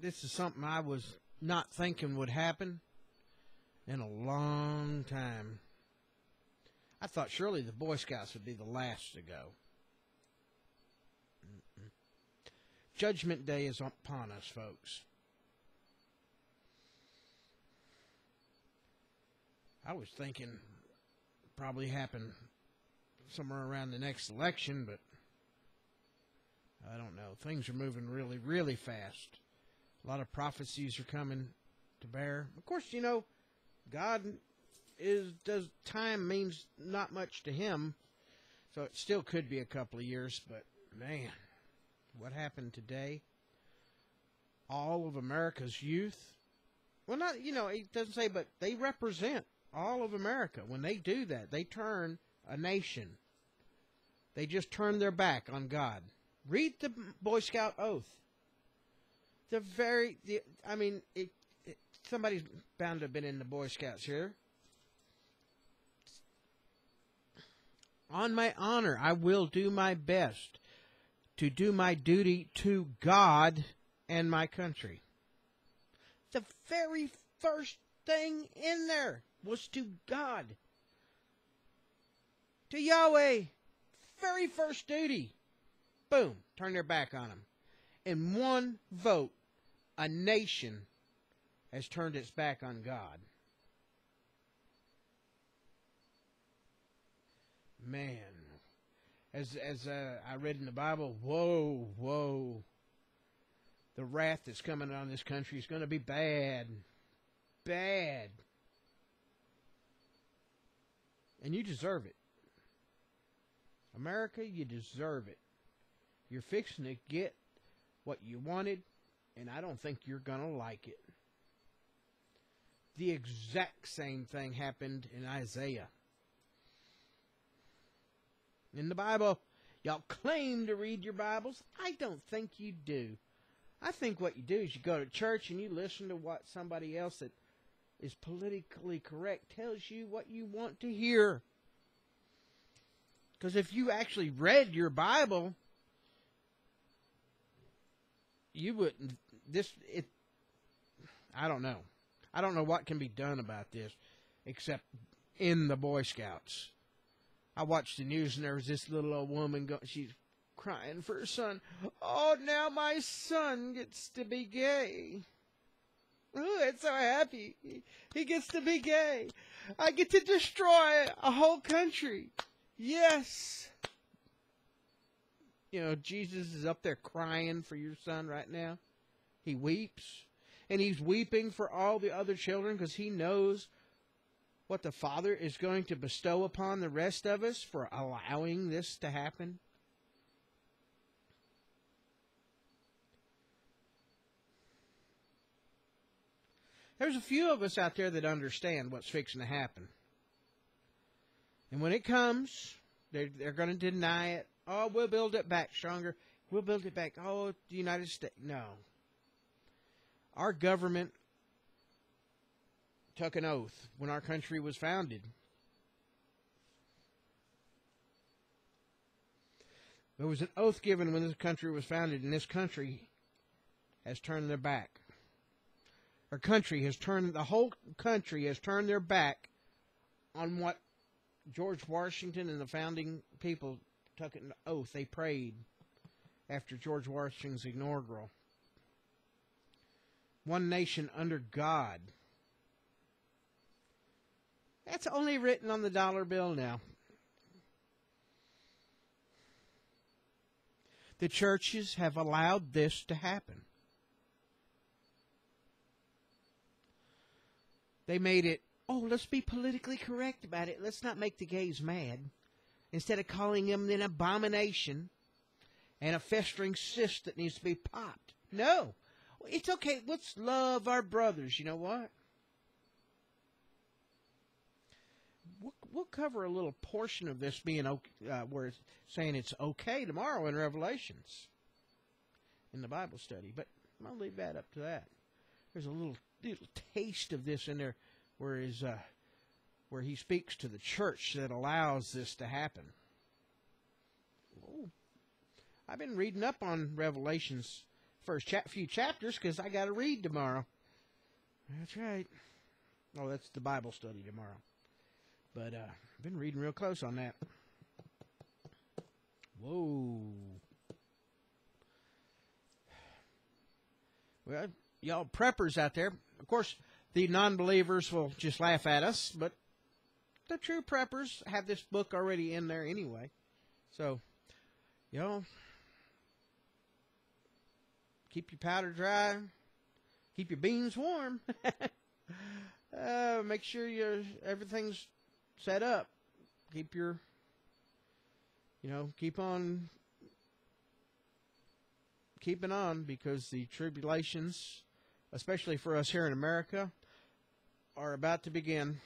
this is something I was not thinking would happen in a long time. I thought surely the Boy Scouts would be the last to go. Mm-mm. Judgment Day is upon us, folks. I was thinking probably happen somewhere around the next election, but I don't know. Things are moving really, really fast. A lot of prophecies are coming to bear. Of course, you know, God is does time means not much to him, so it still could be a couple of years. But man, what happened today? All of America's youth. Well, not you know, it doesn't say, but they represent all of America. When they do that, they turn a nation. They just turn their back on God. Read the Boy Scout oath. The very, the, I mean, it, it, somebody's bound to have been in the Boy Scouts here. On my honor, I will do my best to do my duty to God and my country. The very first thing in there was to God, to Yahweh. Very first duty. Boom, turn their back on him. In one vote, a nation has turned its back on God. Man, as as uh, I read in the Bible, whoa, whoa, the wrath that's coming on this country is going to be bad, bad, and you deserve it. America, you deserve it. You're fixing to get what you wanted, and I don't think you're going to like it. The exact same thing happened in Isaiah. In the Bible, y'all claim to read your Bibles. I don't think you do. I think what you do is you go to church and you listen to what somebody else that is politically correct tells you what you want to hear. Because if you actually read your Bible, you wouldn't. This it. I don't know. I don't know what can be done about this, except in the Boy Scouts. I watched the news and there was this little old woman. Go, she's crying for her son. Oh, now my son gets to be gay. Oh, it's so happy. He gets to be gay. I get to destroy a whole country. Yes. You know, Jesus is up there crying for your son right now. He weeps. And he's weeping for all the other children because he knows what the Father is going to bestow upon the rest of us for allowing this to happen. There's a few of us out there that understand what's fixing to happen. And when it comes, they're, they're going to deny it. Oh, we'll build it back stronger. We'll build it back. Oh, the United States. No. Our government took an oath when our country was founded. There was an oath given when this country was founded, and this country has turned their back. Our country has turned, the whole country has turned their back on what George Washington and the founding people took an oath. They prayed after George Washington's inaugural. One nation under God. That's only written on the dollar bill now. The churches have allowed this to happen. They made it oh, let's be politically correct about it. Let's not make the gays mad. Instead of calling them an abomination and a festering cyst that needs to be popped. No. It's okay. Let's love our brothers. You know what? We'll, we'll cover a little portion of this being uh, where it's saying it's okay tomorrow in Revelations in the Bible study. But I'll leave that up to that. There's a little little taste of this in there where is uh, where he speaks to the church that allows this to happen. I've been reading up on Revelations first cha- few chapters because I got to read tomorrow. That's right. Oh, that's the Bible study tomorrow. But uh, I've been reading real close on that. Whoa. Well, y'all preppers out there, of course, the non believers will just laugh at us, but the true preppers have this book already in there anyway. So, y'all, keep your powder dry, keep your beans warm. uh, make sure your everything's set up. Keep your, you know, keep on keeping on because the tribulations, especially for us here in America, are about to begin.